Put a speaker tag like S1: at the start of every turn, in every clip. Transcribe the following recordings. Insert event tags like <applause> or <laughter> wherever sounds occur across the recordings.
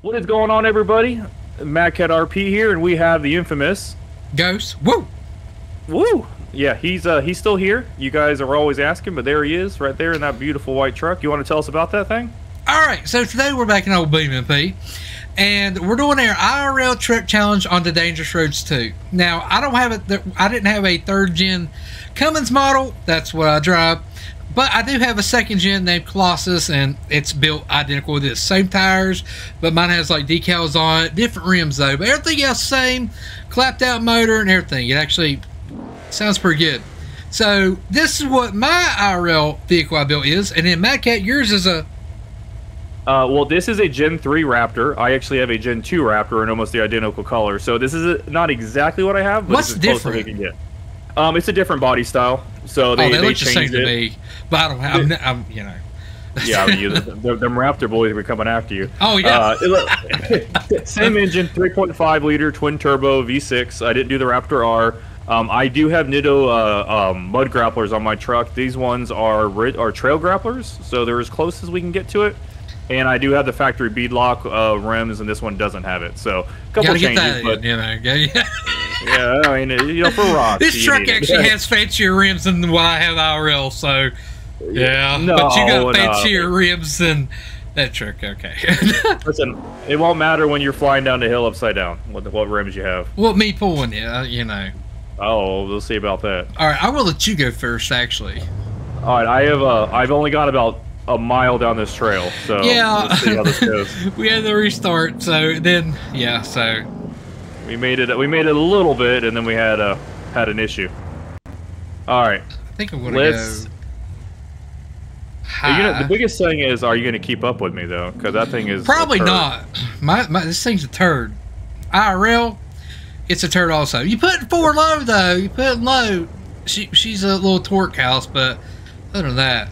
S1: What is going on, everybody? MadKat RP here, and we have the infamous
S2: Ghost. Woo!
S1: Woo. Yeah, he's uh he's still here. You guys are always asking, but there he is, right there in that beautiful white truck. You want to tell us about that thing?
S2: All right, so today we're back in old BMP, and we're doing our IRL truck challenge on the Dangerous Roads 2. Now, I don't have it. I didn't have a third gen Cummins model. That's what I drive. But I do have a second gen named Colossus, and it's built identical to this. Same tires, but mine has like decals on it. Different rims though, but everything else same. Clapped out motor and everything. It actually sounds pretty good. So this is what my IRL vehicle I built is, and then MadKat, yours is a.
S1: Uh, well, this is a Gen 3 Raptor. I actually have a Gen 2 Raptor in almost the identical color. So this is a, not exactly what I have, but
S2: What's
S1: it's as close as
S2: different?
S1: we can get. Um, it's a different body style. So they,
S2: oh, they,
S1: they
S2: look the same
S1: changed
S2: to
S1: it.
S2: me, but I don't have. I'm, I'm, you know.
S1: Yeah, I mean, you, the, them Raptor boys were coming after you.
S2: Oh yeah.
S1: Uh, it <laughs> same engine, 3.5 liter twin turbo V6. I didn't do the Raptor R. Um, I do have Nitto uh, um, mud grapplers on my truck. These ones are ri- are trail grapplers, so they're as close as we can get to it. And I do have the factory beadlock uh, rims, and this one doesn't have it. So a couple changes,
S2: that,
S1: but
S2: you know. yeah. <laughs> <laughs>
S1: yeah, I mean, you know, for rocks.
S2: This truck
S1: it.
S2: actually <laughs> has fancier rims than what I have IRL, so yeah.
S1: No,
S2: but you got
S1: no.
S2: fancier rims than that truck. Okay. <laughs>
S1: Listen, it won't matter when you're flying down the hill upside down. What, what rims you have?
S2: well, me pulling it, uh, you know.
S1: Oh, we'll see about that.
S2: All right, I will let you go first, actually.
S1: All right, I have uh, I've only got about a mile down this trail, so
S2: Yeah.
S1: let's see how this goes.
S2: we had the restart, so then yeah, so
S1: we made it. We made it a little bit, and then we had uh, had an issue. All right,
S2: I think I'm gonna
S1: let's.
S2: go.
S1: You gonna, the biggest thing is, are you going to keep up with me though? Because that thing is
S2: Probably not. My, my this thing's a turd. IRL, it's a turd also. You put four low though. You put low. She she's a little torque house, but other than that,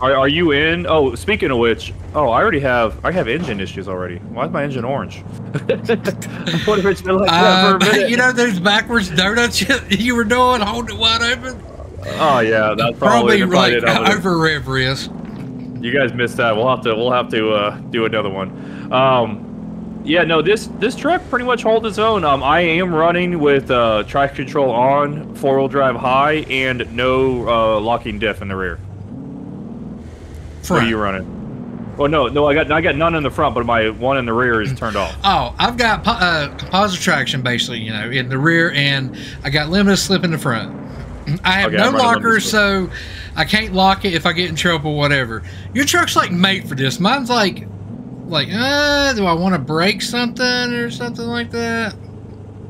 S1: Are, are you in? Oh, speaking of which, oh, I already have. I have engine issues already. Why is my engine orange? <laughs> I wonder if it's been like that
S2: uh,
S1: for a minute. <laughs>
S2: you know those backwards donuts you, you were doing, holding it wide open.
S1: oh yeah, that's
S2: Probably,
S1: probably, if I
S2: like
S1: did, I
S2: over rev.
S1: You guys missed that. We'll have to we'll have to uh, do another one. Um, yeah, no, this this truck pretty much holds its own. Um, I am running with uh, traction control on, four wheel drive high, and no uh, locking diff in the rear. What
S2: Front.
S1: are you running? Well, no, no, I got I got none in the front, but my one in the rear is turned off. <clears throat>
S2: Oh, I've got po- uh, positive traction basically, you know, in the rear, and I got limited slip in the front. <clears throat> I have
S1: Okay,
S2: no
S1: I'm running limited
S2: lockers, so I can't lock it if I get in trouble, whatever. Your truck's like made for this. Mine's like, like, uh, do I want to break something or something like that?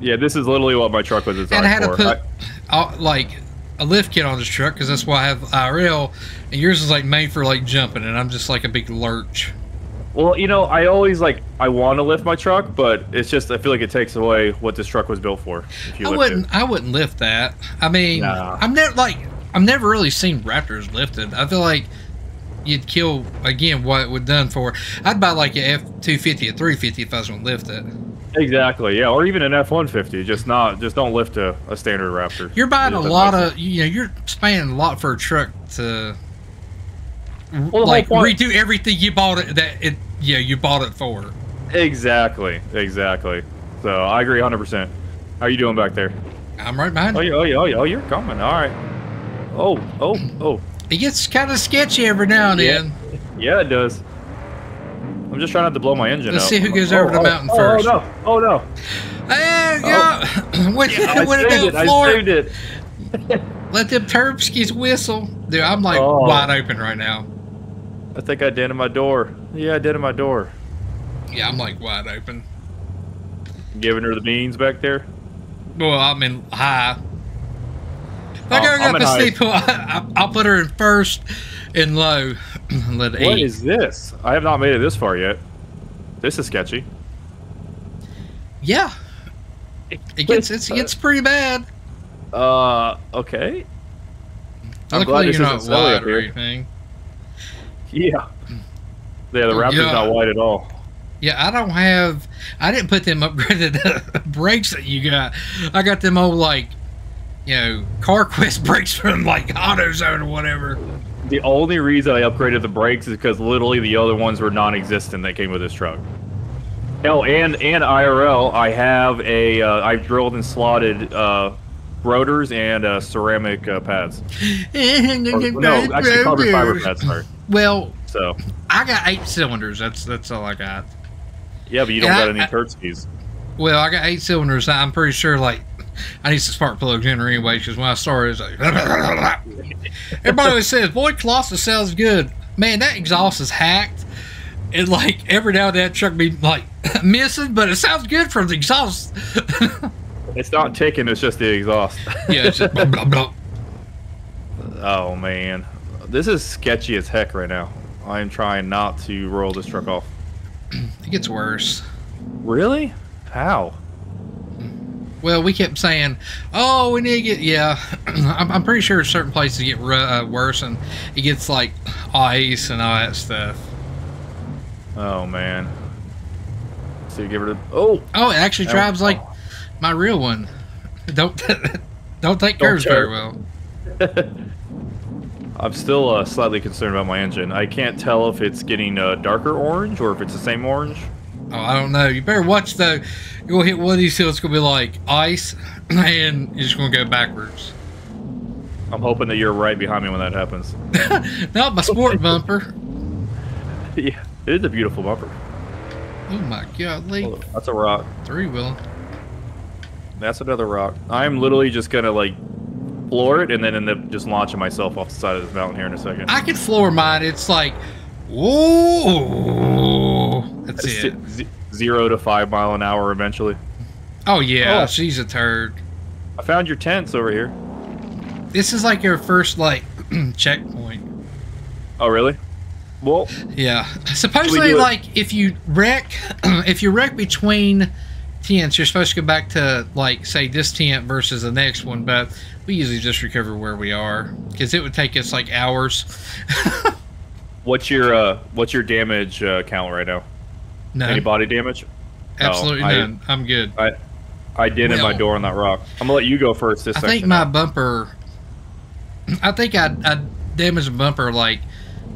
S1: Yeah, this is literally what my truck was designed
S2: And I had to
S1: for.
S2: put,
S1: I-
S2: uh, like, a lift kit on this truck because that's why I have IRL, and yours is like made for like jumping, and I'm just like a big lurch.
S1: well, you know, I always like I want to lift my truck, but it's just I feel like it takes away what this truck was built for.
S2: I wouldn't.
S1: it.
S2: I wouldn't lift that. I mean,
S1: Nah.
S2: I'm never like I've never really seen Raptors lifted. I feel like you'd kill again what it would done for. I'd buy like a F two fifty, a three fifty if I was gonna lift it.
S1: Exactly, yeah, or even an F one fifty. Just not, just don't lift a, a standard Raptor.
S2: You're buying a lot of you know you're spending a lot for a truck to
S1: whole
S2: like redo everything you bought it that it yeah you bought it for.
S1: exactly, exactly. So I agree, hundred percent. How you doing back there?
S2: I'm right behind
S1: Oh,
S2: you.
S1: you, oh, you, oh, oh, you're coming. All right. Oh, oh, oh.
S2: It gets kind of sketchy every now and
S1: Yeah.
S2: then.
S1: Yeah, it does. I'm just trying not to blow my engine
S2: Let's
S1: out.
S2: see who goes
S1: Oh,
S2: over the
S1: oh,
S2: mountain
S1: oh,
S2: first.
S1: Oh no! Oh no!
S2: There you go. when
S1: Oh. <clears throat> I
S2: when it
S1: saved
S2: don't
S1: it. I
S2: floor,
S1: saved it. <laughs>
S2: Let them Terpskis whistle. Dude, I'm like
S1: Oh.
S2: wide open right now.
S1: I think I dented my door. Yeah, I dented my door.
S2: Yeah, I'm like wide open.
S1: Giving her the beans back there.
S2: Well, I'm in high. If I
S1: Oh,
S2: go
S1: I'm
S2: up
S1: in
S2: and steep, <laughs> I'll put her in first and low. <clears throat> Let
S1: What is this? I have not made it this far yet. This is sketchy.
S2: Yeah, it gets it's, it gets pretty bad.
S1: Uh, okay. I'm glad
S2: Luckily, you're not wide or
S1: here.
S2: anything.
S1: Yeah. Yeah, the Raptor's
S2: Yeah.
S1: not wide at all.
S2: Yeah, I don't have. I didn't put them upgraded <laughs> brakes that you got. I got them old like, you know, CarQuest <laughs> brakes from like AutoZone or whatever.
S1: The only reason I upgraded the brakes is because literally the other ones were non-existent that came with this truck. Oh, and and IRL, I have a uh, I've drilled and slotted uh, rotors and uh, ceramic uh, pads. Or- no, actually carbon fiber pads. Sorry.
S2: Well,
S1: So
S2: I got eight cylinders. That's that's all I got.
S1: yeah, but you don't
S2: And
S1: got
S2: I-
S1: any
S2: I- Well, I got eight cylinders. I'm pretty sure, like, I need some spark plugs in there anyway, because when I started, it's like, <laughs> everybody always says, boy, Colossus sounds good. Man, that exhaust is hacked. And, like, every now and then, that truck be, like, <laughs> missing, but it sounds good from the exhaust. <laughs>
S1: It's not ticking. It's just the exhaust.
S2: yeah, it's just blah, blah, blah.
S1: oh man, this is sketchy as heck right now. I'm trying not to roll this truck off.
S2: It gets worse.
S1: Really? How?
S2: Well, we kept saying, "Oh, we need to get." Yeah, <clears throat> I'm, I'm pretty sure certain places get uh, worse, and it gets like ice and all that stuff.
S1: Oh man. So you give it a oh.
S2: Oh, it actually drives like my real one. Don't <laughs> don't take curves very well. <laughs>
S1: I'm still uh, slightly concerned about my engine. I can't tell if it's getting uh, darker orange or if it's the same orange.
S2: Oh, I don't know. You better watch though. You'll hit one of these hills. It's gonna be like ice, <clears throat> and you're just gonna go backwards.
S1: I'm hoping that you're right behind me when that happens. <laughs>
S2: Not my sport bumper. <laughs>
S1: yeah, it is a beautiful bumper.
S2: Oh my god, Lee.
S1: That's a rock.
S2: Three wheel.
S1: That's another rock. I'm literally just gonna like floor it and then end up just launching myself off the side of this mountain here in a second.
S2: I can floor mine. It's like, whoa. That's
S1: Z-
S2: it.
S1: zero to five mile an hour eventually.
S2: Oh yeah,
S1: Oh.
S2: she's a turd.
S1: I found your tents over here.
S2: This is like your first like <clears throat> checkpoint.
S1: Oh really? Well,
S2: Yeah. Supposedly, like if you wreck, <clears throat> if you wreck between tents, you're supposed to go back to like say this tent versus the next one. But we usually just recover where we are because it would take us like hours. <laughs>
S1: what's your uh, what's your damage uh, count right now?
S2: No,
S1: Any body damage?
S2: absolutely
S1: I-
S2: none. I'm good.
S1: I I did in my door on that rock. I'm gonna let you go first this
S2: I think my
S1: now.
S2: bumper. I think I I damaged the bumper like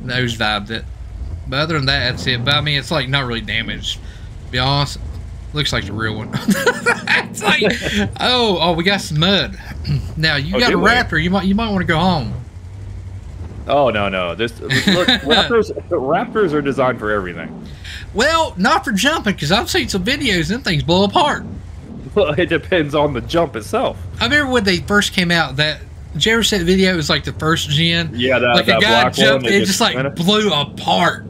S2: nose dived it. But other than that, that's it. But I mean, it's like not really damaged. To be honest, looks like the real one. <laughs> it's like, oh, oh, we got some mud. <clears throat> now you
S1: Oh,
S2: got a
S1: did we?
S2: Raptor. You might you might want to go home.
S1: Oh no no! This look, <laughs> Raptors. Raptors are designed for everything.
S2: Well, not for jumping because I've seen some videos and things blow apart.
S1: Well, it depends on the jump itself.
S2: I remember when they first came out. That did you ever see the video? It was like the first gen.
S1: Yeah, that,
S2: like
S1: that
S2: a guy
S1: black
S2: jumped it just like
S1: spinning.
S2: blew apart.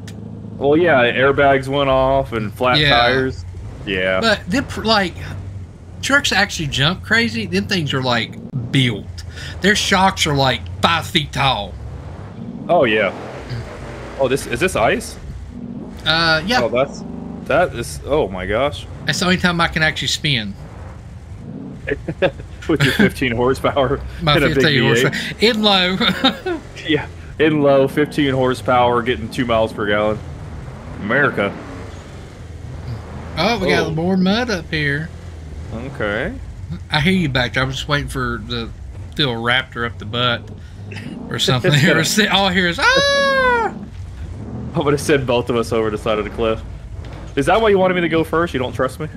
S1: Well, yeah, airbags went off and flat
S2: Yeah.
S1: tires. Yeah.
S2: But them pr- like trucks actually jump crazy. Then things are like built. Their shocks are like five feet tall.
S1: Oh yeah. Oh, this is this ice?
S2: Uh, yeah,
S1: Oh, that's that is. Oh my gosh.
S2: that's the only time I can actually spin. <laughs>
S1: With your 15 horsepower <laughs>
S2: My
S1: and a big
S2: 15 horsepower. In low. <laughs>
S1: Yeah, in low, 15 horsepower, getting two miles per gallon. America.
S2: oh, we got
S1: Oh.
S2: more mud up here.
S1: Okay.
S2: I hear you back there. I'm just waiting for the still raptor up the butt <laughs> or something. or si- all <laughs> I hear is ah.
S1: I would have sent both of us over the side of the cliff. Is that why you wanted me to go first? You don't trust me?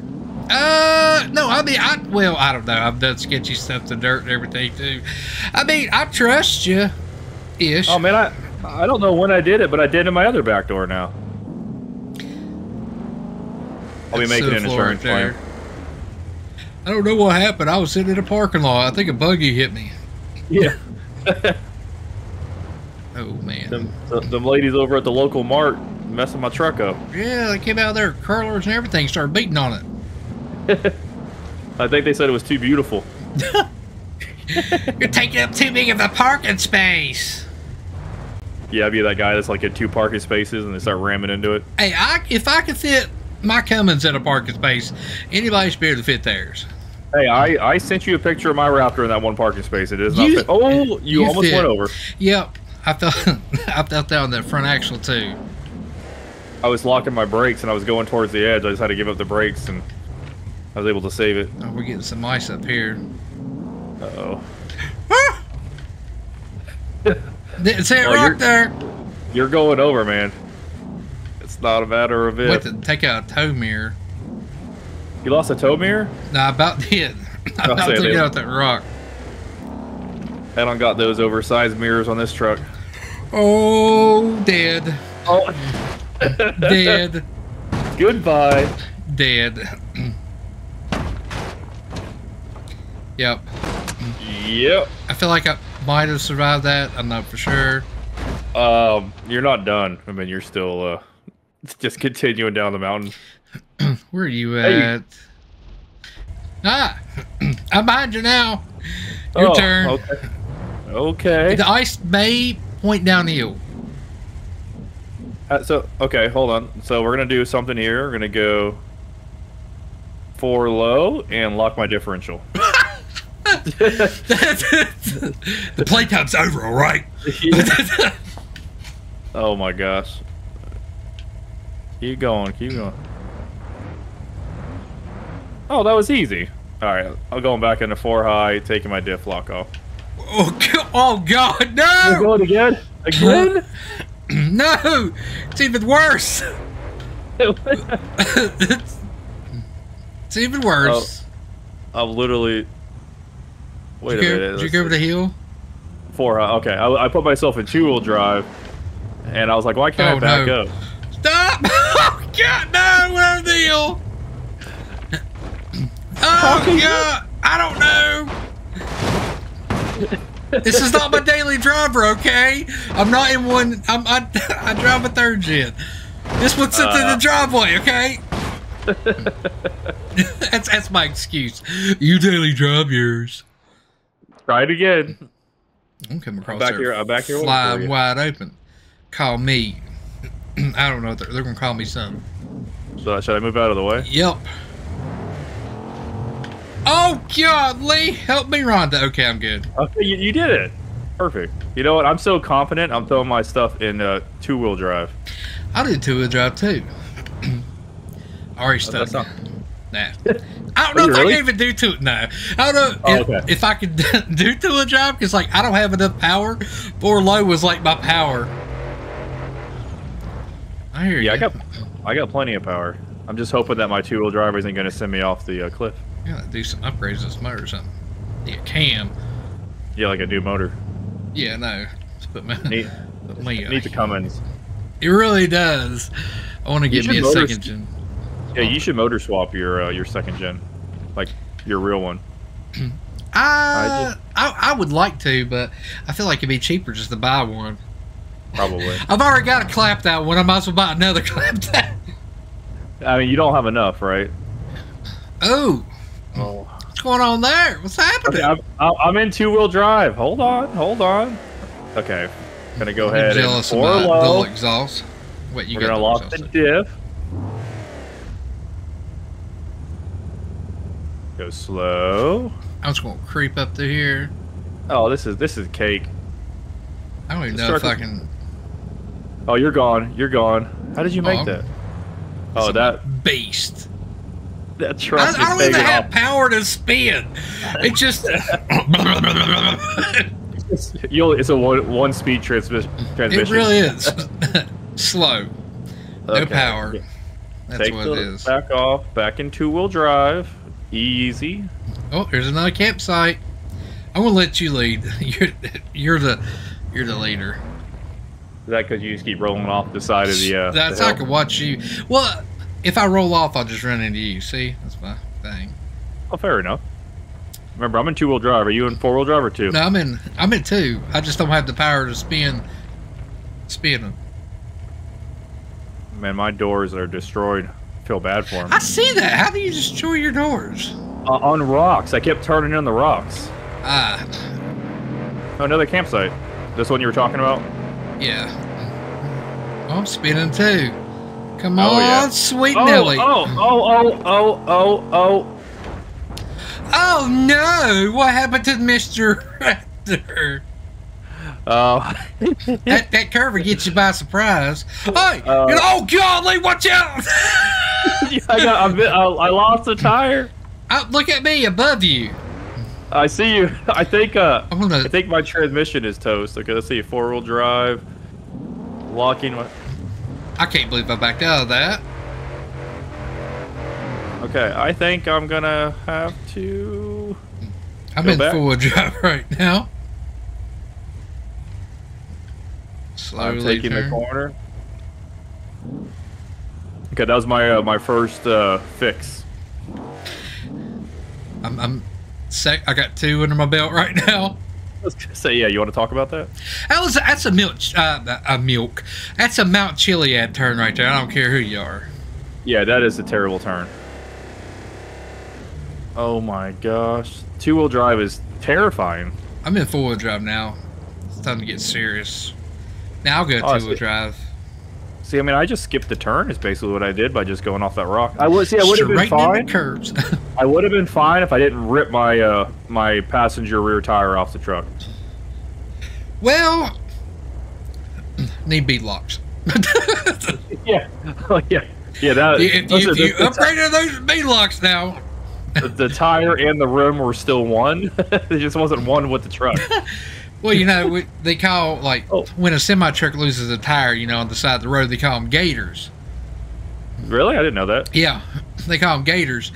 S2: Uh, no, I mean, I well, I don't know. I've done sketchy stuff to dirt and everything too. I mean, I trust you, ish.
S1: Oh man, I I don't know when I did it, but I did it in my other back door now. I'll be making an insurance claim.
S2: I don't know what happened. I was sitting in a parking lot. I think a buggy hit me.
S1: Yeah. <laughs>
S2: Oh man.
S1: them, the, them ladies over at the local mart messing my truck up.
S2: Yeah, they came out there, curlers and everything, started beating on it. <laughs>
S1: I think they said it was too beautiful. <laughs>
S2: You're taking up too big of a parking space.
S1: Yeah, I'd be that guy that's like in two parking spaces and they start ramming into it.
S2: Hey, I if I could fit my Cummins in a parking space, anybody should be able to fit theirs.
S1: Hey, I, I sent you a picture of my Raptor in that one parking space. It is not.
S2: You-
S1: fit- oh, you,
S2: you
S1: almost
S2: fit.
S1: went over.
S2: Yep, I felt <laughs> I felt that on the front axle too.
S1: I was locking my brakes and I was going towards the edge. I just had to give up the brakes and I was able to save it.
S2: Oh, we're getting some ice up here.
S1: Uh oh.
S2: Didn't see it
S1: Oh, you're-
S2: there.
S1: You're going over, man. It's not a matter of
S2: it.
S1: Wait
S2: to take out a tow mirror.
S1: You lost a tow mirror?
S2: Nah, about <laughs> did. I
S1: I'll
S2: about
S1: say
S2: took
S1: they-
S2: out that rock.
S1: I don't got those oversized mirrors on this truck.
S2: Oh, dead,
S1: Oh,
S2: dead, <laughs>
S1: goodbye.
S2: dead. yep.
S1: Yep.
S2: I feel like I might have survived that. I'm not for sure.
S1: Um, you're not done. I mean, you're still uh, <laughs> just continuing down the mountain. <clears throat>
S2: Where are you
S1: Hey.
S2: at? Ah, <clears throat> I'm behind you now. Your
S1: Oh,
S2: turn.
S1: Okay. Okay.
S2: The ice may point down downhill.
S1: Uh, so okay, hold on. So we're gonna do something here. We're gonna go for low and lock my differential. <laughs> <laughs>
S2: the playtime's over, all right? <laughs>
S1: oh my gosh. Keep going. Keep going. Oh, that was easy. All right, I'm going back into four high, taking my diff lock off.
S2: oh, oh, God,
S1: We're
S2: no!
S1: going again. Again. <clears throat>
S2: No! It's even worse! it's, <laughs> it's even worse.
S1: Oh, I'm literally. Wait
S2: did you
S1: a
S2: go,
S1: minute.
S2: did you go over the hill?
S1: Four high. Okay, I, I put myself in two wheel drive, and I was like, why can't
S2: Oh,
S1: I back
S2: no.
S1: up?
S2: Stop! <laughs> Oh, God, no! Went over the hill! Oh, God! I don't know! This is not my daily driver, okay? I'm not in one. I'm, I, <laughs> I drive a third gen. This one sits in
S1: Uh.
S2: the driveway, okay? <laughs> that's that's my excuse. You daily drive yours.
S1: Try it again.
S2: I'm coming across
S1: back here- I'm back here
S2: flying wide open. Call me. <clears throat> I don't know. They're, they're gonna call me something.
S1: So should I move out of the way?
S2: Yep. Oh God, Lee, help me, Rhonda. Okay, I'm good.
S1: Okay, you, you did it. Perfect. You know what? I'm so confident. I'm throwing my stuff in uh, two wheel drive.
S2: I did two wheel drive too. <clears throat> Already stuck.
S1: That's not-
S2: Nah. <laughs> I don't know
S1: Are you
S2: if I can even do two. No, I don't know
S1: Oh,
S2: if,
S1: okay.
S2: if I could <laughs> do two wheel drive because like I don't have enough power. Four low was like my power. I hear
S1: Yeah,
S2: you.
S1: I got I got plenty of power. I'm just hoping that my two wheel drive isn't going to send me off the uh, cliff.
S2: You gotta do some upgrades to this motor or something. Yeah, cam.
S1: Yeah, like a new motor.
S2: Yeah, no. Put me,
S1: Need, <laughs>
S2: put me
S1: need the Cummins.
S2: It really does. I want to
S1: You
S2: get me a
S1: motor-
S2: second gen.
S1: Yeah, you should motor swap your uh, your second gen, like your real one. <clears throat>
S2: I, I I would like to, but I feel like it'd be cheaper just to buy one.
S1: Probably. <laughs>
S2: I've already got a clap that one. I might as well buy another <laughs> clap that.
S1: I mean, you don't have enough, right?
S2: Oh,
S1: Oh.
S2: what's going on there? What's happening?
S1: Okay, I'm, I'm in two wheel drive. Hold on, hold on. Okay, gonna go
S2: I'm
S1: ahead and four low.
S2: exhaust. Wait, you
S1: We're
S2: got
S1: gonna lock the diff. Go slow.
S2: I'm just gonna creep up to here.
S1: Oh, this is this is cake.
S2: I don't even
S1: Let's
S2: know if I can.
S1: Oh, you're gone. You're gone. How did you make
S2: Oh,
S1: that? Oh, that
S2: beast.
S1: That
S2: I,
S1: truck
S2: I
S1: is
S2: don't even have
S1: off.
S2: power to spin. It just.
S1: You'll, it's a one one speed transmission.
S2: it really <laughs> is <laughs> slow. No
S1: Okay.
S2: power. That's
S1: Take
S2: what
S1: the
S2: it is.
S1: back off. Back in two wheel drive. Easy.
S2: Oh, here's another campsite. I'm gonna let you lead. <laughs> You're you're the you're the leader.
S1: Is that because you just keep rolling off the side of the? Uh,
S2: That's
S1: the
S2: I
S1: hill?
S2: can watch you. Well, if I roll off, I'll just run into you. See, that's my thing.
S1: Oh, fair enough. Remember, I'm in two wheel drive. Are you in four wheel drive or two?
S2: No, I'm in. I'm in two. I just don't have the power to spin. Spin them.
S1: Man, my doors are destroyed. Feel bad for them.
S2: I see that. How do you destroy your doors?
S1: Uh, on rocks. I kept turning in the rocks.
S2: Ah,
S1: Oh, another campsite. This one you were talking about?
S2: yeah. Oh, I'm spinning too. Come
S1: Oh,
S2: on,
S1: yeah.
S2: sweet
S1: Oh,
S2: Nelly.
S1: oh, oh, oh, oh, oh,
S2: Oh, Oh no! What happened to Mister Raptor?
S1: oh. Uh,
S2: that, that curve gets you by surprise. Hey!
S1: Uh,
S2: you know- oh, God, Lee, watch out! <laughs>
S1: I got. I, I lost a tire.
S2: oh, look at me above you.
S1: I see you. <laughs> I think. Uh,
S2: I'm gonna.
S1: I think my transmission is toast. Okay, let's see. Four wheel drive. Locking. My,
S2: I can't believe I backed out of that.
S1: Okay, I think I'm gonna have to.
S2: I'm in
S1: back.
S2: full <laughs> drive right now. Slowly I'm
S1: taking the corner. Okay, that was my uh, my first uh, fix.
S2: I'm, I'm sec- I got two under my belt right <laughs> now. <laughs>
S1: I was gonna say, yeah, you want to talk about that?
S2: That was that's a milk uh, a milk. That's a Mount Chiliad turn right there. I don't care who you are.
S1: Yeah, that is a terrible turn. Oh my gosh, two wheel drive is terrifying.
S2: I'm in four wheel drive now. It's time to get serious. Now I'll go
S1: Oh,
S2: two wheel drive.
S1: See, I mean, I just skipped the turn. Is basically what I did by just going off that rock. I would see. I would have been
S2: Straight into
S1: fine.
S2: the curves. <laughs>
S1: I would have been fine if I didn't rip my uh, my passenger rear tire off the truck.
S2: well, need bead locks. <laughs>
S1: Yeah, oh, <laughs> yeah, yeah. That
S2: if
S1: listen,
S2: you, if you
S1: the, the,
S2: upgraded those bead locks now,
S1: the, the tire and the rim were still one. it just wasn't one with the truck.
S2: Well, you know we, they call like
S1: Oh.
S2: when a semi truck loses a tire, you know, on the side of the road, they call them gators.
S1: really, I didn't know that.
S2: Yeah, they call them gators.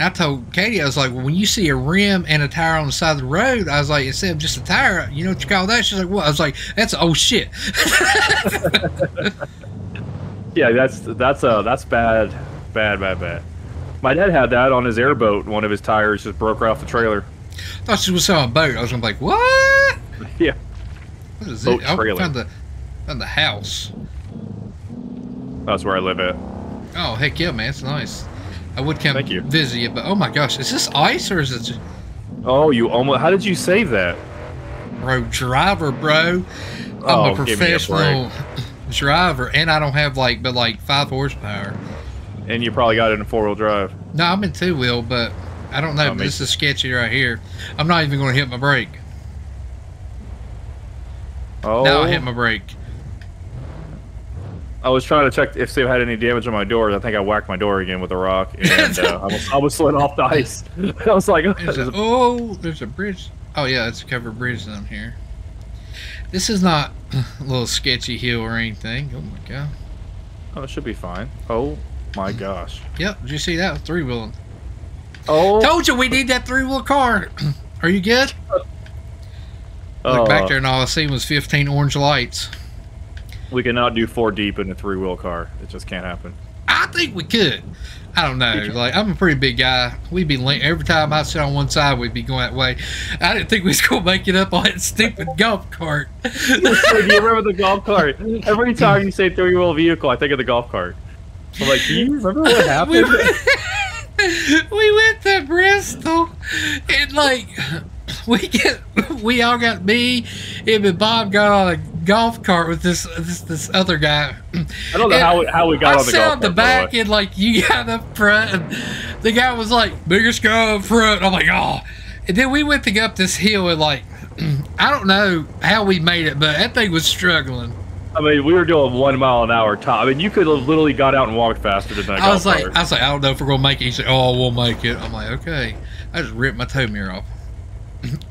S2: I told Katie, I was like, well, when you see a rim and a tire on the side of the road, I was like, instead of just a tire, you know what you call that? She's like, what? I was like, that's oh shit. <laughs>
S1: Yeah, that's that's uh that's bad, bad, bad, bad. My dad had that on his airboat. One of his tires just broke right off the trailer.
S2: I thought she was on a boat. I was gonna be like, what? <laughs>
S1: Yeah,
S2: What is
S1: Boat
S2: it? I
S1: trailer.
S2: found the found the house.
S1: that's where I live at.
S2: Oh heck yeah, man, it's nice. I would come
S1: Thank you.
S2: visit you, but oh my gosh, is this ice or is it just
S1: Oh, you almost. How did you save that?
S2: road driver, bro? I'm
S1: Oh,
S2: a
S1: me a
S2: professional <laughs> driver, and I don't have like but like five horsepower.
S1: And you probably got it in four wheel drive.
S2: No, I'm in two wheel, but I don't know.
S1: Oh,
S2: this is sketchy right here. I'm not even going to hit my brake.
S1: Oh,
S2: Now I hit my brake.
S1: I was trying to check if they had any damage on my door. I think I whacked my door again with a rock, and uh, <laughs> I was I was slid off the ice. <laughs> I was like,
S2: There's a, oh, there's a bridge. Oh yeah, it's a covered bridge down here. This is not <sighs> a little sketchy hill or anything. Oh my god.
S1: oh, it should be fine. Oh my gosh.
S2: Yep. Did you see that three wheeling?
S1: Oh,
S2: Told you we need that three wheel car. <clears throat> Are you good? Look
S1: uh,
S2: back there, and all I seen was 15 orange lights.
S1: We cannot do four deep in a three wheel car. It just can't happen.
S2: I think we could. I don't know. Like I'm a pretty big guy. We'd be link every time I sit on one side, we'd be going that way. I didn't think we was gonna make it up on that stupid golf cart. <laughs>
S1: do you remember the golf cart? Every time you say three wheel vehicle, I think of the golf cart. I'm like, do you remember what <laughs> happened? <laughs>
S2: we went to Bristol and like <laughs> we get we all got me him and Bob got on a golf cart with this this, this other guy.
S1: I don't know how, how we got
S2: I
S1: on the golf cart. the
S2: back and like you got up front and the guy was like biggest guy up front. I'm like oh, and then we went to go up this hill and like <clears throat> I don't know how we made it, but that thing was struggling.
S1: I mean, we were doing one mile an hour top. I mean, you could have literally got out and walked faster than that
S2: I was like,
S1: cart.
S2: I was like, I don't know if we're gonna make it. He said, Oh, we'll make it. I'm like, okay. I just ripped my tow mirror off.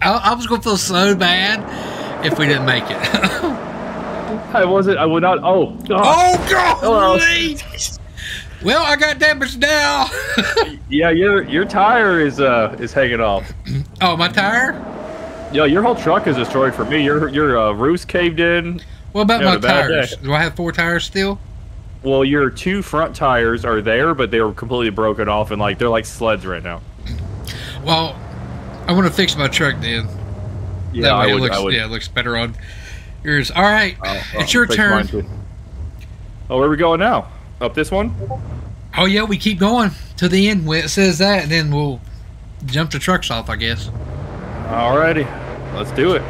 S2: I, I was gonna feel so bad if we didn't make it. <laughs>
S1: I wasn't. I would not. Oh, God.
S2: oh God! Well, I got damaged now. <laughs>
S1: Yeah, your your tire is uh is hanging off.
S2: oh, my tire.
S1: Yeah, your whole truck is destroyed for me. Your your uh, roof's caved in.
S2: What about my tires? Do I have four tires still?
S1: Well, your two front tires are there, but they were completely broken off and like they're like sleds right now.
S2: Well, I want to fix my truck Dan.
S1: Yeah,
S2: that way
S1: I
S2: it
S1: would.
S2: looks
S1: would.
S2: yeah, it looks better on yours. All right,
S1: I'll-
S2: it's
S1: I'll
S2: your turn.
S1: Oh, where are we going now? Up this one?
S2: Oh yeah, we keep going to the end when it says that, and then we'll jump the trucks off, I guess.
S1: Alrighty, let's do it.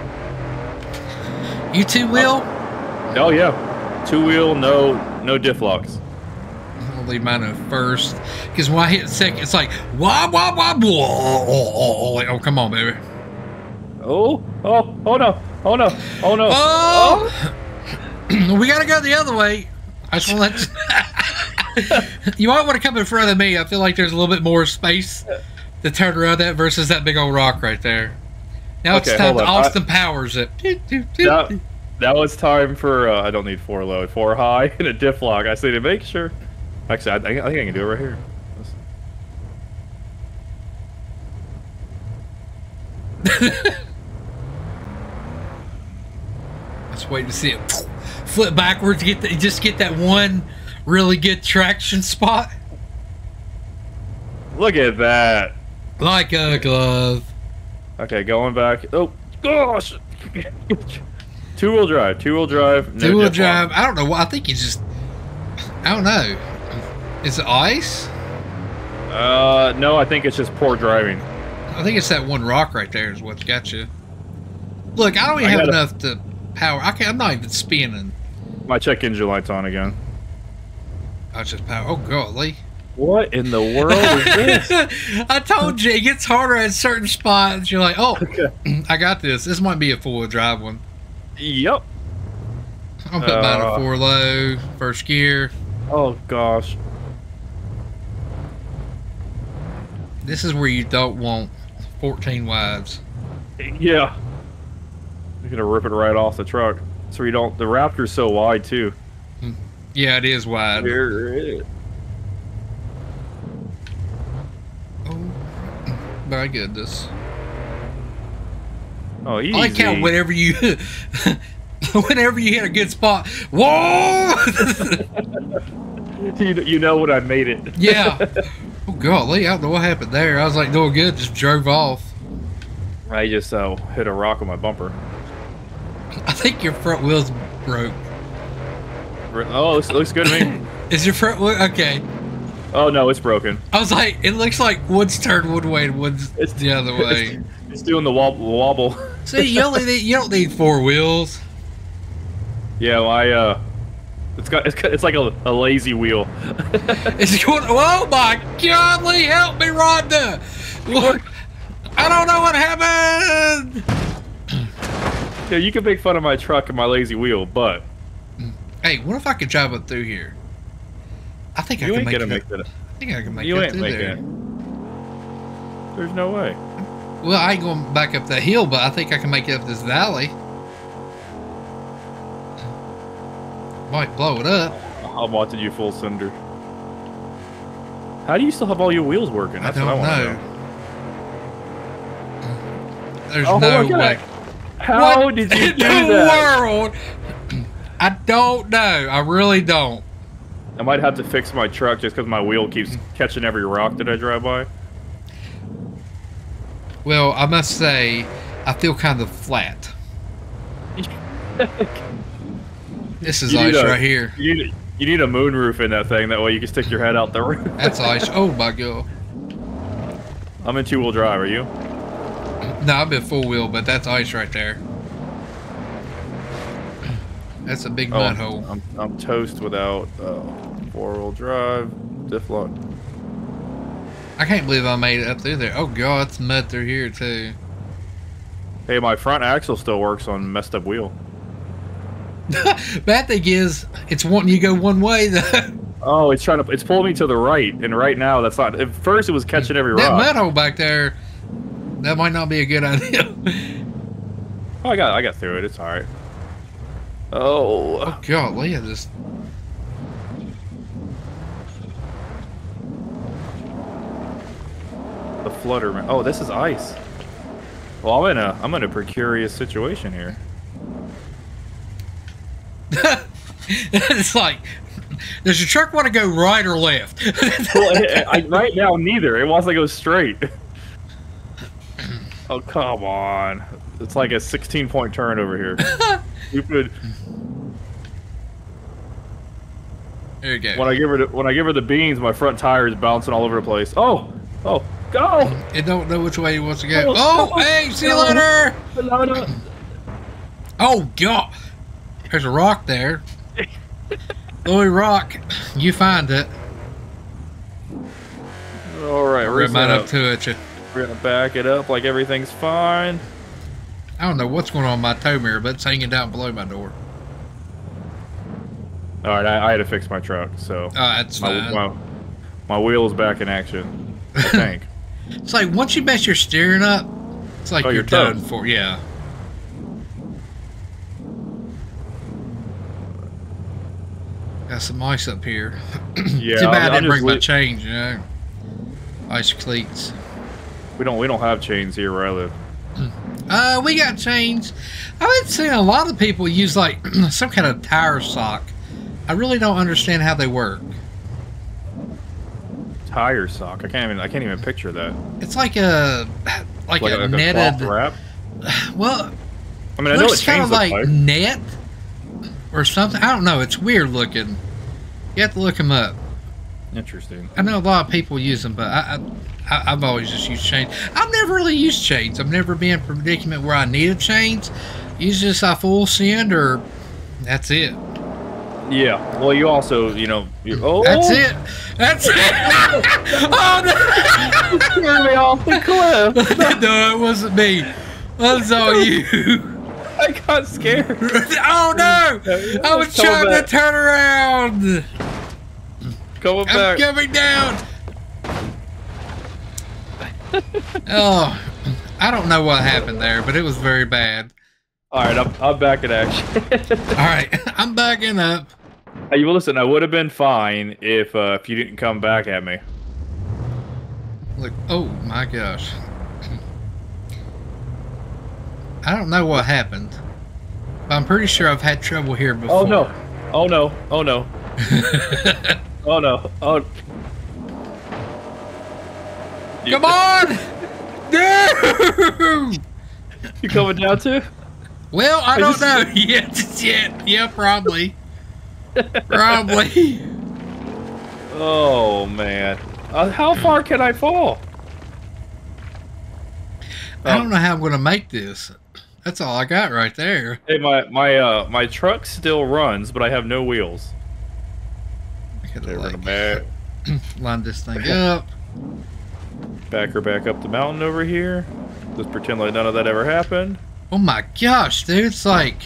S2: You two will.
S1: Oh yeah, two wheel, no no diff locks.
S2: Mine in first. Because when I hit second, it's like, wah, wah, wah, wah. Oh, oh, oh, like, oh, come on, baby.
S1: Oh oh oh no oh no oh no
S2: Oh! <clears throat> we got to go the other way. I just want to let you might want to come in front of me. I feel like there's a little bit more space to turn around that versus that big old rock right there. Now it's time to
S1: on. I-
S2: Austin Powers it.
S1: That, that was time for uh, I don't need four low, four high <laughs> and a diff lock. I say to make sure. Actually, I, I think I can do it right here. <laughs>
S2: Let's wait to see it flip backwards. Get the, just get that one really good traction spot.
S1: Look at that.
S2: Like a glove.
S1: Okay, going back. Oh gosh. <laughs> two wheel drive. Two wheel drive. No
S2: two wheel drive. I don't know. I think you just. I don't know. Is it ice?
S1: Uh, no, I think it's just poor driving.
S2: I think it's that one rock right there is what's got you. Look, I don't even
S1: I
S2: have enough to power. I can't, I'm not even spinning.
S1: My check engine light's on again.
S2: I just power. Oh golly!
S1: What in the world is this? <laughs>
S2: I told you it gets harder at certain spots. You're like, oh,
S1: Okay. <clears throat>
S2: I got this. This might be a four wheel drive one.
S1: Yep.
S2: I'll put mine
S1: Uh.
S2: a four low, first gear.
S1: Oh gosh.
S2: This is where you don't want 14 wives.
S1: Yeah. You're gonna rip it right off the truck. So you don't. The Raptor's so wide too.
S2: Yeah, it is wide.
S1: Here it is.
S2: Oh, my goodness.
S1: Oh, easy.
S2: I like how whenever you, <laughs> whenever you hit a good spot, whoa! <laughs> <laughs>
S1: you, you know when I made it.
S2: yeah. Oh golly, I don't know what happened there. I was like doing good, just drove off.
S1: I just uh, hit a rock on my bumper.
S2: I think your front wheels broke.
S1: Oh, looks, looks good to me. <laughs>
S2: Is your front wheel okay?
S1: oh no, it's broken.
S2: I was like, it looks like one's turned one way and one's
S1: It's
S2: the other <laughs> way.
S1: It's doing the wobble. wobble.
S2: See, you only need, you don't need four wheels. <laughs>
S1: yeah, my uh, it's got it's, got, it's like a, a lazy wheel. <laughs>
S2: It's going. Oh my godly, help me, Rhonda! Look, I don't know what happened.
S1: yeah, you can make fun of my truck and my lazy wheel, but
S2: Hey, what if I could drive up through here? I think I
S1: you
S2: can
S1: ain't
S2: make
S1: gonna
S2: it.
S1: make
S2: up- I think I can make
S1: You
S2: it
S1: ain't
S2: through
S1: making
S2: there.
S1: it. There's no way.
S2: Well, I ain't going back up that hill, but I think I can make it up this valley. Might blow it up.
S1: I'm watching you full cinder. How do you still have all your wheels working?
S2: I
S1: That's
S2: don't
S1: what I want
S2: know.
S1: to know.
S2: There's
S1: Oh,
S2: no way.
S1: How
S2: What
S1: did <laughs> you
S2: in
S1: do
S2: the
S1: that?
S2: world? <clears throat> I don't know. I really don't.
S1: I might have to fix my truck just because my wheel keeps catching every rock that I drive by.
S2: Well, I must say, I feel kind of flat. <laughs> This is
S1: You
S2: ice
S1: a-
S2: right here.
S1: You need, you need a moonroof in that thing. That way you can stick your head out the roof.
S2: That's ice. Oh my god.
S1: I'm in two wheel drive. Are you?
S2: No, I've been full wheel, but that's ice right there. That's a big
S1: Oh,
S2: mud hole.
S1: I'm, I'm toast without uh, four wheel drive. Diff lock.
S2: I can't believe I made it up through there. Oh god, it's mud through here too.
S1: Hey, my front axle still works on messed up wheel. <laughs>
S2: Bad thing is, it's wanting you to go one way though.
S1: Oh, it's trying to. It's pulling me to the right, and right now that's not. At first, it was catching every
S2: that
S1: rock.
S2: mud hole back there, that might not be a good idea.
S1: Oh, I got. I got through it. It's all right. Oh,
S2: oh god, Leah, this.
S1: the flutter. Oh, this is ice. Well, I'm in a. I'm in a precarious situation here. <laughs>
S2: it's like, does your truck want to go right or left? <laughs>
S1: Well, I, I, right now, neither. It wants to go straight. <clears throat> Oh come on! It's like a 16 point turn over here. <laughs> Stupid.
S2: there you go.
S1: When I give her the, when I give her the beans, my front tire is bouncing all over the place. Oh, oh, go!
S2: It don't know which way he wants to go.
S1: Oh,
S2: Oh,
S1: no,
S2: hey, see you later. Oh god, there's a rock there. Louis Rock, you find it.
S1: All right, we're
S2: right up
S1: gonna,
S2: it. You.
S1: we're gonna back it up like everything's fine.
S2: I don't know what's going on with my tow mirror, but it's hanging down below my door.
S1: All right, I, I had to fix my truck, so
S2: ah, that's
S1: my,
S2: fine.
S1: my my wheel's back in action. I <laughs> think.
S2: It's like once you mess your steering up, it's like
S1: Oh,
S2: you're
S1: you're
S2: done for. Yeah. Got some ice up here. <clears throat>
S1: Yeah,
S2: Too bad
S1: I'll-
S2: I didn't bring my change, you know. Ice cleats.
S1: we don't we don't have chains here where I live.
S2: Uh, we got chains. I've been seeing a lot of people use like <clears throat> some kind of tire sock. I really don't understand how they work.
S1: Tire sock. I can't even. I can't even picture that.
S2: It's like a <sighs> like,
S1: Like,
S2: a,
S1: a, like a
S2: netted.
S1: cloth wrap. <sighs>
S2: well,
S1: I mean, I know
S2: looks kind of like,
S1: like.
S2: net or something. I don't know. It's weird looking. You have to look them up.
S1: Interesting.
S2: I know a lot of people use them, but I, I, I I've always just used chains. I've never really used chains. I've never been in a predicament where I needed chains. Usually, just I full send or that's it.
S1: Yeah. Well, you also, you know, oh,
S2: That's it. That's it. <laughs> oh no
S1: Scared me off the cliff. <laughs>
S2: no! it wasn't me. That's all you. <laughs>
S1: I got scared.
S2: oh no! I was
S1: Come
S2: trying to turn around. I'm
S1: back.
S2: coming down. oh, I don't know what happened there, but it was very bad.
S1: All right, I'm, I'm back in action. <laughs>
S2: All right, I'm backing up.
S1: hey, well, listen, I would have been fine if uh, if you didn't come back at me.
S2: Look, oh my gosh. I don't know what happened. But I'm pretty sure I've had trouble here before.
S1: Oh no! Oh no! Oh <laughs> no! Oh no! Oh. You-
S2: Come on! No! <laughs>
S1: You coming down too?
S2: Well, I,
S1: I
S2: don't
S1: just-
S2: know. <laughs> Yeah, yeah, yeah, probably. <laughs> probably.
S1: Oh man! Uh, how far can I fall?
S2: I don't know how I'm going to make this. That's all I got right there.
S1: Hey, my my uh my truck still runs, but I have no wheels.
S2: I could
S1: Okay, we're
S2: like
S1: back <clears throat>
S2: line this thing up.
S1: back her back up the mountain over here. Just pretend like none of that ever happened.
S2: Oh my gosh, dude! It's like,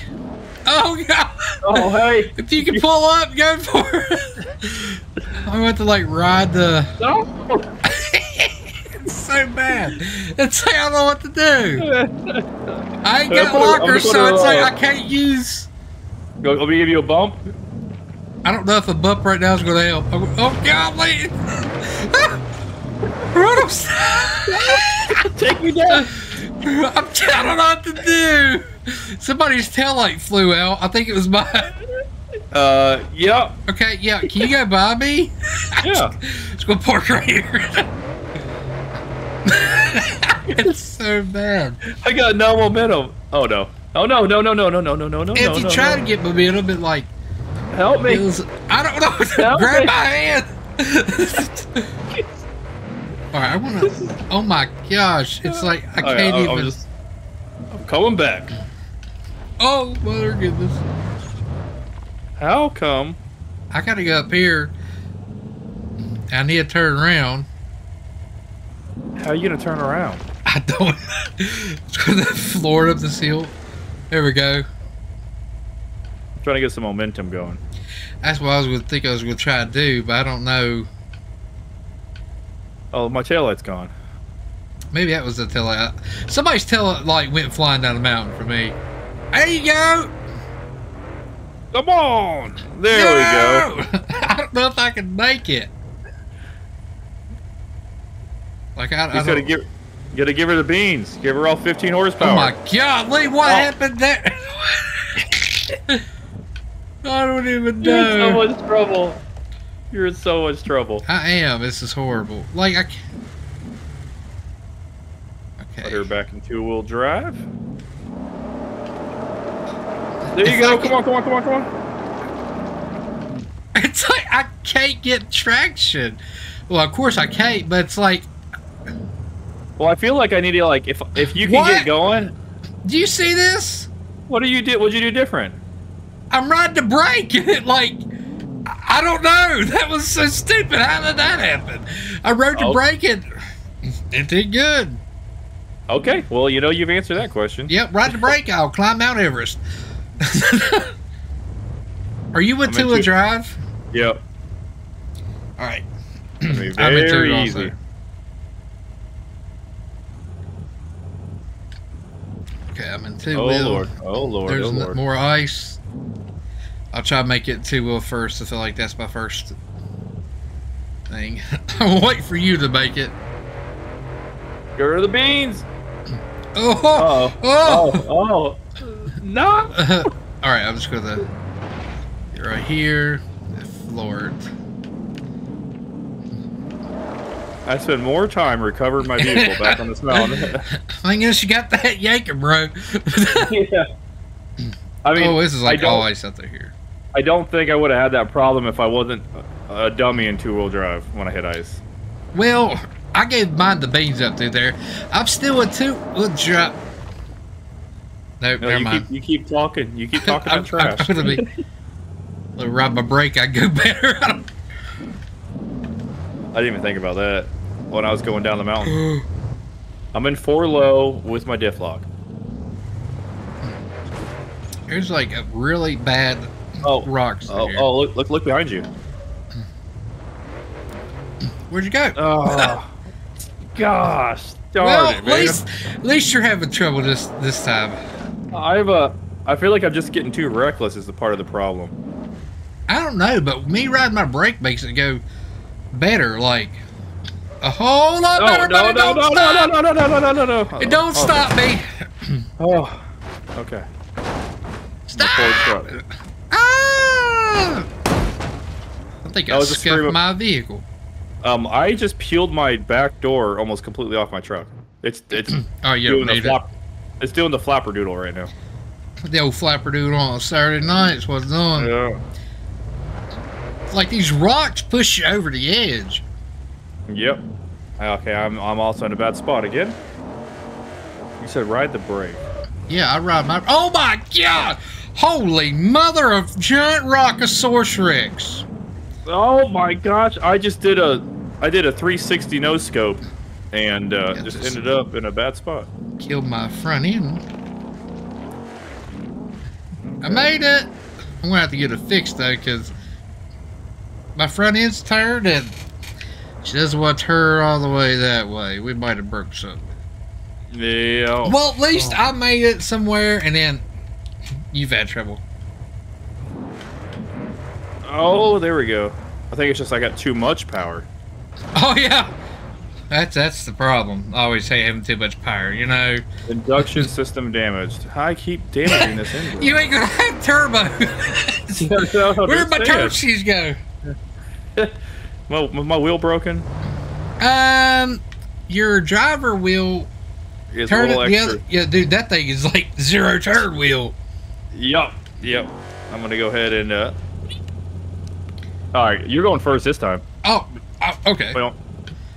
S2: oh <laughs> god!
S1: Oh hey!
S2: If you can pull up, go for it. I'm want to like ride the.
S1: No! <laughs>
S2: It's so bad. It's like I don't know what to do. I ain't got
S1: gonna-
S2: lockers, so it's like I can't use.
S1: Let me give you a bump.
S2: I don't know if a bump right now is going to help. Oh, oh God, wait! Run upstairs.
S1: Take me down.
S2: I'm I don't know what to do. Somebody's tail light flew out. I think it was mine.
S1: Uh, yeah,
S2: Okay, yeah. Can you go by me?
S1: yeah.
S2: Let's go park right here. it's so bad.
S1: I got no momentum. Oh no. Oh no, no, no, no, no, no, no, no, no.
S2: if
S1: no,
S2: you
S1: no,
S2: try
S1: no.
S2: to get momentum, it like
S1: help me.
S2: was, I don't know. <laughs>
S1: Help
S2: Grab
S1: me.
S2: my hand. <laughs> All right, I want to. Oh my gosh! It's like I
S1: All right,
S2: can't
S1: I'm-
S2: even.
S1: I'm just. I'm coming back.
S2: Oh mother goodness!
S1: How come?
S2: I gotta go up here. I need to turn around.
S1: How are you gonna turn around?
S2: I don't. <laughs> the floor of the seal. There we go.
S1: Trying to get some momentum going.
S2: That's what I was gonna think I was gonna try to do, but I don't know.
S1: Oh, my taillight's gone.
S2: Maybe that was the tail light. Somebody's tail light went flying down the mountain for me. There you go.
S1: Come on! There we go. <laughs>
S2: I don't know if I can make it. Like I,
S1: just gotta
S2: don't-
S1: give, you gotta give her the beans. Give her all 15 horsepower.
S2: Oh my god, Lee, what
S1: Oh.
S2: happened there? <laughs> <laughs> I don't even know.
S1: You're in so much trouble. You're in so much trouble.
S2: I am. This is horrible. Like I. Can't...
S1: Put her back in two-wheel drive. There you
S2: If
S1: go.
S2: I
S1: Come
S2: can-
S1: on, come on, come on, come on. <laughs>
S2: It's like I can't get traction. Well, of course I can't, but it's like,
S1: Well, I feel like I need to like if if you can
S2: What?
S1: get going.
S2: do you see this?
S1: What do you do? What'd you do different?
S2: I'm riding the brake, and it like. I I don't know. <laughs> That was so stupid. How did that happen? I rode the
S1: Oh.
S2: brake and it did good.
S1: Okay. Well, you know you've answered that question.
S2: Yep, ride the brake. I'll climb Mount Everest. <laughs> Are you with
S1: I'm into-
S2: drive?
S1: Yep.
S2: All right.
S1: It's <clears throat> gonna
S2: I'm into it
S1: very
S2: also.
S1: easy.
S2: Okay, I'm in two
S1: Oh
S2: wheel.
S1: lord. Oh lord.
S2: There's
S1: oh lord.
S2: more ice. I'll try to make it two wheel first. I feel like that's my first thing. <laughs> I'll wait for you to make it.
S1: Go to the beans. <clears throat>
S2: Oh,
S1: Oh,
S2: oh.
S1: oh, oh. No. <laughs>
S2: All right, I'm just gonna get right here. Lord.
S1: I spent more time recovering my vehicle back on this <laughs> mountain.
S2: I guess you got that yanker, bro.
S1: yeah. I mean,
S2: oh, this is like ice out there here.
S1: I don't think I would have had that problem if I wasn't a dummy in two-wheel drive when I hit ice.
S2: Well, I gave mine the beans up through there. I'm still a two. We'll drop.
S1: No,
S2: never
S1: you
S2: mind.
S1: keep, you keep talking. You keep <laughs> talking about
S2: I'm gonna be. <laughs> Ride my brake. I go <laughs> better. I
S1: I didn't even think about that when I was going down the mountain. <gasps> I'm in four low with my diff lock.
S2: There's like a really bad
S1: Oh,
S2: rocks.
S1: oh,
S2: here.
S1: oh! Look, look, look behind you.
S2: Where'd you go?
S1: Oh, <laughs> gosh, darn
S2: well,
S1: it,
S2: at
S1: man.
S2: least, at least you're having trouble this this time.
S1: I've uh, I feel like I'm just getting too reckless. Is the part of the problem.
S2: I don't know, but me riding my brake makes it go better. Like a whole lot
S1: No,
S2: better.
S1: no,
S2: but it
S1: no,
S2: don't
S1: no, no,
S2: stop.
S1: no, no, no, no, no, no, no.
S2: It don't
S1: Oh,
S2: stop me.
S1: Oh, okay.
S2: Stop. Ah! I think
S1: That
S2: I
S1: was a stream
S2: scuffed my vehicle.
S1: Um, I just peeled my back door almost completely off my truck. It's <clears throat> it's
S2: Oh, you
S1: doing the
S2: need
S1: flap. It's doing the flapper doodle right now.
S2: The old flapper dude on a Saturday night is what's doing.
S1: Yeah.
S2: Like these rocks push you over the edge.
S1: Yep. Okay, I'm I'm also in a bad spot again. You said ride the brake.
S2: Yeah, I ride my. Oh my god! Holy mother of giant rockosaurus rex!
S1: Oh my gosh! I just did a I did a 360 no scope, and uh, just
S2: this-
S1: ended up in a bad spot.
S2: Killed my front end. I made it. I'm gonna have to get it fixed though, cause my front end's tired and she doesn't want to turn all the way that way. We might have broke something.
S1: Yeah.
S2: Well, at least I made it somewhere, and then you've had trouble.
S1: Oh, there we go. I think it's just I got too much power.
S2: Oh yeah, that's that's the problem. I always say having too much power. You know,
S1: Induction system damaged. I keep damaging this <laughs> engine.
S2: you ain't gonna have turbo. <laughs> <laughs> Where'd my turbo keys go?
S1: My, my wheel broken.
S2: Um, your driver wheel
S1: It's a
S2: it
S1: little
S2: the
S1: extra.
S2: other. Yeah, dude, that thing is like zero turn wheel.
S1: Yup. Yep. I'm gonna go ahead and. uh All right, you're going first this time.
S2: Oh, oh, okay.
S1: Well,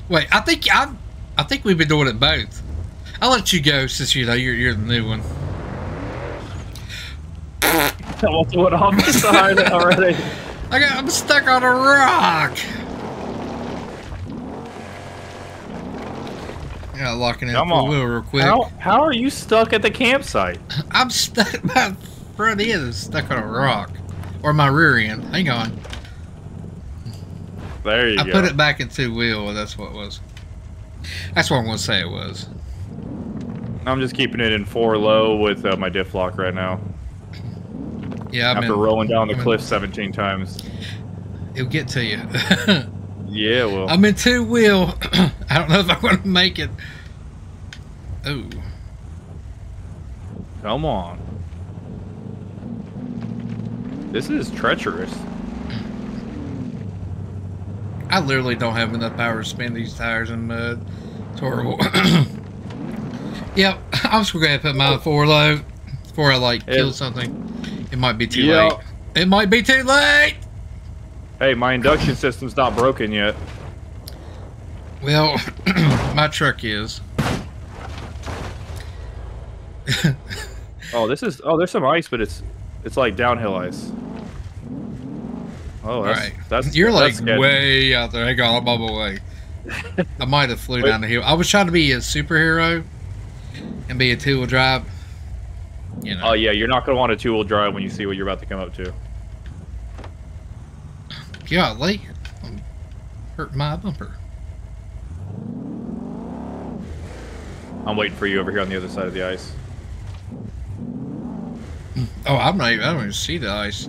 S2: Wait, I think I, I think we've been doing it both. I'll let you go since you know you're you're the new one. <laughs>
S1: what's what on the side already? <laughs>
S2: I got I'm stuck on a rock. Yeah, locking in
S1: Come on.
S2: wheel real quick.
S1: How how are you stuck at the campsite? <laughs>
S2: I'm stuck. My front end is stuck on a rock, or my rear end. Hang on.
S1: There you go.
S2: I
S1: go.
S2: put it back in two wheel. That's what it was. That's what I'm gonna say it was.
S1: I'm just keeping it in four low with uh, my diff lock right now.
S2: Yeah, I'm
S1: After
S2: in,
S1: rolling down the
S2: I'm in-
S1: cliff 17 times.
S2: It'll get to you. <laughs>
S1: Yeah, well.
S2: I'm in two wheel. <clears throat> I don't know if I'm gonna make it. Oh,
S1: Come on. This is treacherous.
S2: I literally don't have enough power to spin these tires in mud. It's horrible. <clears throat> yep, I'm just gonna put mine four low before I like kill
S1: Yeah.
S2: something. It might be too
S1: Yeah.
S2: late. It might be too late.
S1: Hey, my induction system's not broken yet.
S2: Well, <clears throat> my truck is.
S1: Oh, this is. Oh, there's some ice, but it's it's like downhill ice. Oh, that's
S2: Alright.
S1: that's
S2: You're like
S1: that's sketchy.
S2: way out there. Hang on, I'm on my way. I might have flew
S1: Wait.
S2: down the hill. I was trying to be a superhero and be a two wheel drive. You know.
S1: Oh yeah, you're not gonna want a two wheel drive when you see what you're about to come up to.
S2: Golly. Hurt my bumper.
S1: I'm waiting for you over here on the other side of the ice. Mm.
S2: Oh, I'm not even, I don't even see the ice.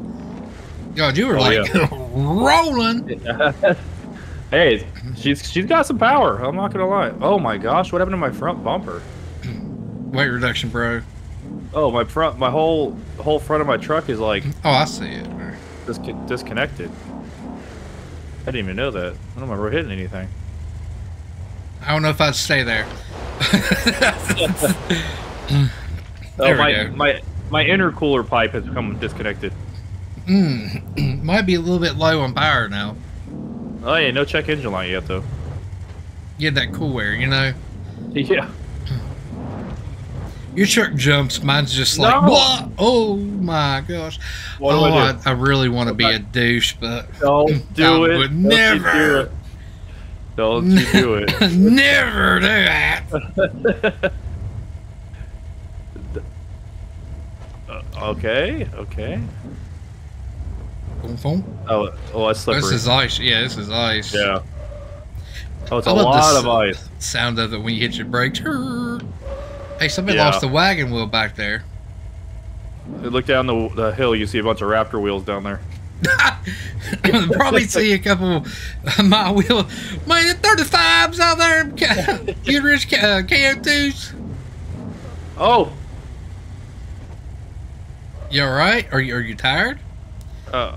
S2: God, you were
S1: Oh,
S2: like <laughs> rolling. <laughs>
S1: hey, she's she's got some power. I'm not gonna lie. Oh my gosh, what happened to my front bumper? <clears throat>
S2: weight reduction, bro.
S1: Oh, my front, my whole whole front of my truck is like
S2: Oh, I see it.
S1: dis- disconnected. I didn't even know that. I don't remember hitting anything.
S2: I don't know if I'd stay there. <laughs>
S1: Oh,
S2: There we
S1: my my my intercooler pipe has become disconnected.
S2: Mm, <clears throat> might be a little bit low on power now.
S1: Oh yeah, no check engine light yet though.
S2: Get that cool air, you know. <laughs>
S1: Yeah.
S2: Your truck jumps, mine's just like,
S1: No.
S2: what? Oh my gosh.
S1: What
S2: oh,
S1: I?
S2: I, I really want to be a douche, but <laughs>
S1: Don't do
S2: I
S1: it.
S2: would
S1: Don't
S2: never.
S1: do it. Don't you do it. <laughs>
S2: never do that.
S1: Uh, okay. Okay. Oh, oh, that's slippery.
S2: This is ice. Yeah, this is ice.
S1: yeah. Oh, it's
S2: I
S1: a lot of ice.
S2: Sound of it when you hit your brakes. <laughs> Hey, somebody
S1: Yeah.
S2: lost the wagon wheel back there.
S1: Look down the, the hill. You see a bunch of Raptor wheels down there. <laughs>
S2: Probably see a couple of my wheel, man, the 35s out there, Uterus <laughs> uh, KO2s.
S1: Oh.
S2: You all right? Are you are you tired?
S1: Uh,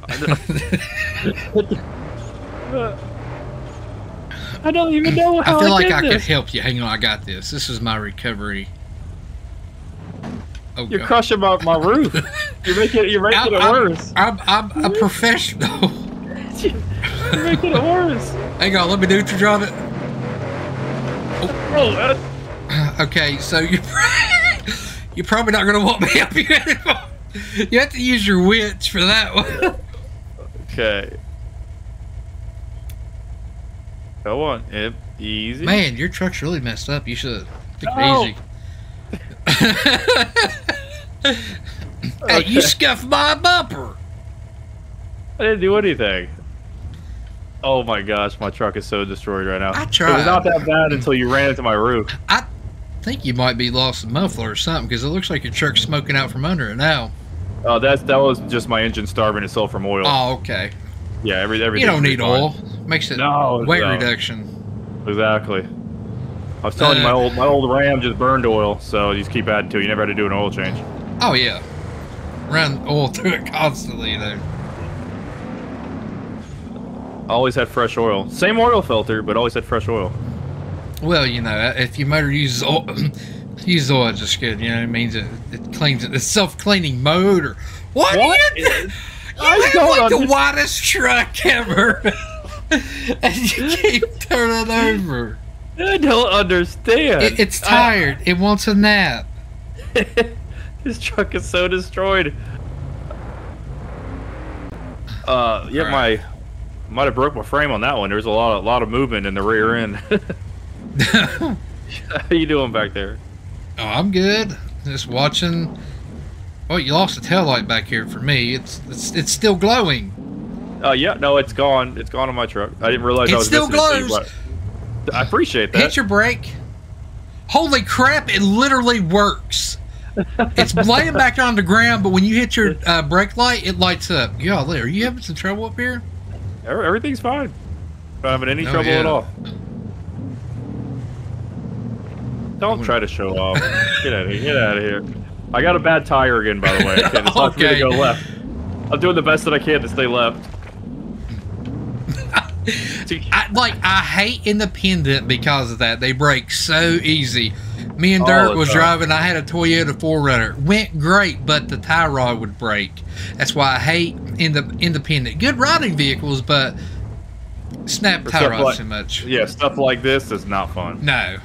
S1: I <laughs> don't even know how
S2: I feel like
S1: did
S2: I could help you. Hang on, I got this. This is my recovery. Oh,
S1: You're
S2: God.
S1: crushing my, my roof. You're making you're <laughs> making
S2: I'm,
S1: it
S2: I'm-
S1: worse.
S2: I'm, I'm a professional.
S1: You're <laughs> making it worse.
S2: Hang on, let me neutral drive it.
S1: Oh, uh, <sighs>
S2: Okay, so you're you're probably not gonna want me up here anymore. You have to use your wits for that one.
S1: okay. Go on. Easy.
S2: Man, your truck's really messed up. You should take
S1: No.
S2: it easy. <laughs> hey, you scuffed my bumper.
S1: I didn't do anything. Oh my gosh, my truck is so destroyed right now.
S2: I
S1: It was not that bad until you ran into my roof.
S2: I think you might be lost a muffler or something because it looks like your truck's smoking out from under it now.
S1: Oh, that's that was just my engine starving itself from oil.
S2: Oh, okay.
S1: yeah, every everything.
S2: You don't need oil. Makes it
S1: No,
S2: weight
S1: no.
S2: reduction.
S1: Exactly. I was telling you, my
S2: Uh,
S1: old my old Ram just burned oil, so you just keep adding to it. You never had to do an oil change.
S2: Oh yeah. Run oil <laughs> through it constantly though.
S1: Always had fresh oil. Same oil filter, but always had fresh oil.
S2: Well, you know, if your motor uses oil, <clears throat> uses oil just good. You know, it means it, it cleans it. It's self-cleaning motor. what?
S1: What?
S2: You, <laughs> you
S1: I
S2: have like the widest truck ever, <laughs> and you keep turning over.
S1: I don't understand.
S2: It, it's
S1: I-
S2: tired. it wants a nap. <laughs>
S1: this truck is so destroyed. Uh, yeah,
S2: Alright.
S1: my might have broke my frame on that one. There's a lot of lot of movement in the rear end.
S2: Oh, <laughs>
S1: How you doing back there?
S2: Oh, I'm good. Just watching. Oh, you lost the taillight back here for me. It's it's it's still glowing.
S1: Uh, yeah, no, it's gone. It's gone on my truck. I didn't realize
S2: It
S1: I was
S2: still
S1: it,
S2: glows.
S1: but I appreciate that.
S2: Hit your brake. Holy crap! It literally works. It's laying back on the ground, but when you hit your uh, brake light, it lights up. Golly, are you having some trouble up here?
S1: Everything's fine. Not having any
S2: Oh,
S1: trouble
S2: yeah.
S1: at all. Don't try to show off. Get out of here. Get out of here. I got a bad tire again, by the way. Okay, It's not for me to go left. I'm doing the best that I can to stay left. <laughs>
S2: I like I hate independent because of that. They break so easy. Me and Dirk was
S1: time.
S2: driving. I had a Toyota 4Runner. Went great, but the tie rod would break. That's why I hate in the independent. Good riding vehicles, but snap tie rods
S1: like-
S2: too much.
S1: yeah, stuff like this is not fun.
S2: No.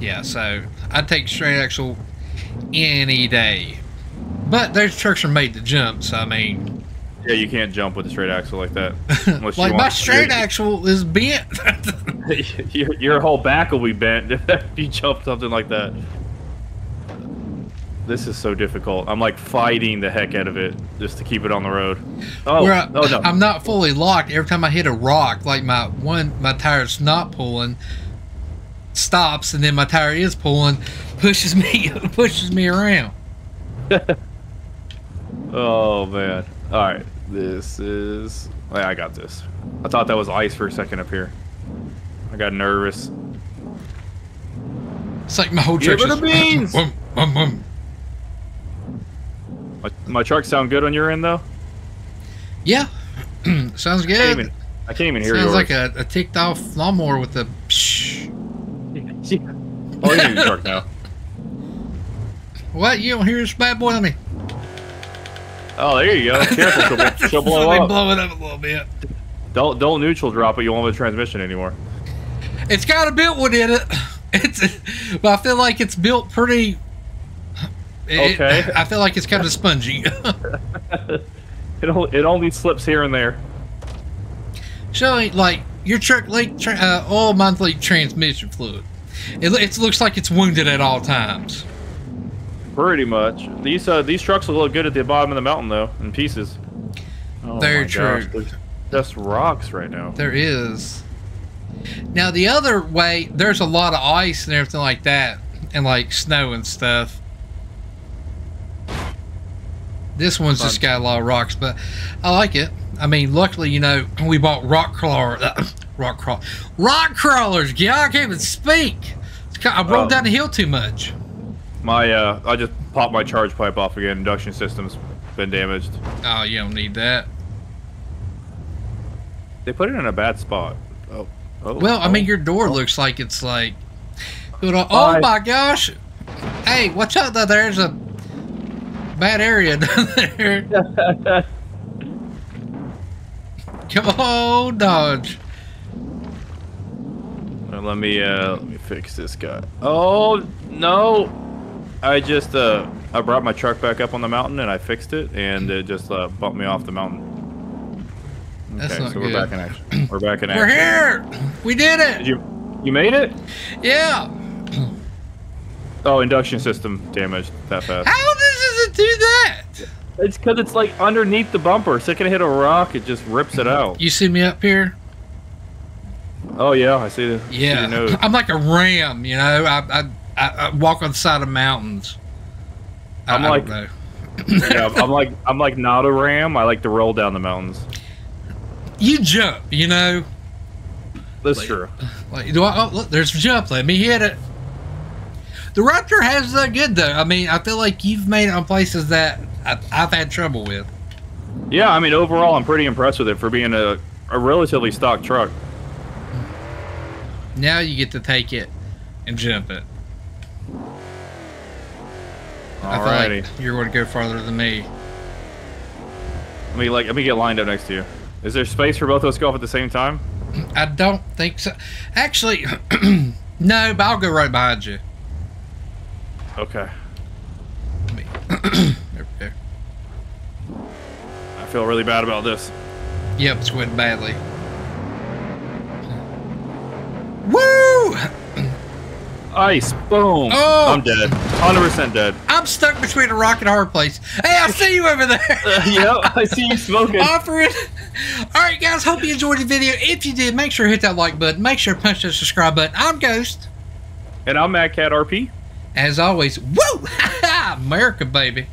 S2: Yeah, so I'd take straight axle any day. But those trucks are made to jump, so I mean,
S1: Yeah, you can't jump with a straight axle like that. <laughs>
S2: Like my straight axle is bent. <laughs> <laughs>
S1: your, your whole back will be bent if you jump something like that. This is so difficult. I'm like fighting the heck out of it just to keep it on the road. Oh,
S2: Where I,
S1: oh no.
S2: I'm not fully locked. Every time I hit a rock, like my one, my tire's not pulling, stops, and then my tire is pulling, pushes me, <laughs> pushes me around. <laughs>
S1: Oh man. All right. This is. I got this. I thought that was ice for a second up here. I got nervous.
S2: It's like my whole
S1: Give
S2: truck.
S1: her the <laughs> beans!
S2: Wum, wum, wum.
S1: My, my trucks sound good on your end though.
S2: Yeah, <clears throat> sounds
S1: I can't
S2: good.
S1: even, I can't even hear
S2: Sounds
S1: yours.
S2: like a, a ticked off lawnmower with a. Psh.
S1: Oh, you your truck now. <laughs>
S2: What? You don't hear this bad boy? Let me.
S1: Oh, there you go. Careful, she'll, she'll blow up.
S2: blow it up a little bit.
S1: Don't don't neutral drop it. You won't have a transmission anymore.
S2: It's got a built one in it. <laughs> It's, but I feel like it's built pretty. it-
S1: Okay.
S2: I feel like it's kind of spongy. <laughs>
S1: It it only slips here and there.
S2: Showing like your truck leak tra- uh, oil monthly transmission fluid. It, it looks like it's wounded at all times.
S1: Pretty much. These uh these trucks will look good at the bottom of the mountain though, in pieces. Oh
S2: Very true.
S1: gosh, just rocks right now.
S2: There is. Now the other way, there's a lot of ice and everything like that, and like snow and stuff. This one's just got a lot of rocks, but I like it. I mean, luckily, you know, we bought rock crawler, <clears throat> rock crawl, rock crawlers. Yeah, I can't even speak. I rolled
S1: Oh.
S2: down the hill too much.
S1: My uh I just popped my charge pipe off again. Induction system's been damaged.
S2: Oh, you don't need that.
S1: They put it in a bad spot. Oh. oh
S2: Well, I
S1: oh.
S2: mean, your door looks like it's like. Oh
S1: Bye.
S2: my gosh! Hey, watch out! Though there's a bad area <laughs> down there. <laughs> Come on, Dodge.
S1: Uh, let me uh let me fix this guy. Oh no! I just uh I brought my truck back up on the mountain and I fixed it and it just uh, bumped me off the mountain.
S2: That's
S1: okay,
S2: not
S1: so
S2: good.
S1: we're back in action. We're back in action.
S2: We're here. We did
S1: Did
S2: it.
S1: you you made it?
S2: Yeah.
S1: Oh, induction system damaged that fast.
S2: How does it do that?
S1: It's because it's like underneath the bumper. So it can hit a rock, it just rips it out.
S2: You see me up here?
S1: Oh yeah, I see. The,
S2: Yeah. I'm like a ram. You know, I I, I, I walk on the side of mountains. I-
S1: I'm
S2: I
S1: like-
S2: know. <laughs>
S1: yeah, I'm like I'm like not a ram. I like to roll down the mountains.
S2: You jump. You know.
S1: That's
S2: Like-
S1: true. <sighs>
S2: Like, do I? Oh, look, there's a jump. Let me hit it. The Raptor has that good though. I mean, I feel like you've made it on places that I, I've had trouble with.
S1: Yeah, I mean overall, I'm pretty impressed with it for being a a relatively stock truck.
S2: Now you get to take it and jump it.
S1: Alrighty,
S2: like you're going to go farther than me.
S1: let me like let me get lined up next to you. Is there space for both of us to go off at the same time?
S2: I don't think so. Actually, <clears throat> no, but I'll go right behind you.
S1: Okay.
S2: Let me- <clears throat> there we go.
S1: I feel really bad about this.
S2: Yep, it's going badly. Woo!
S1: Ice, boom.
S2: Oh!
S1: I'm dead. 100% dead.
S2: I'm stuck between a rock and a hard place. Hey, I see you over there. <laughs>
S1: Uh, yep, <laughs> I see you smoking.
S2: offering. All right, guys. Hope you enjoyed the video. If you did, make sure to hit that like button. Make sure to punch that subscribe button. I'm Ghost.
S1: And I'm MadKat RP.
S2: As always, woo! <laughs> America, baby.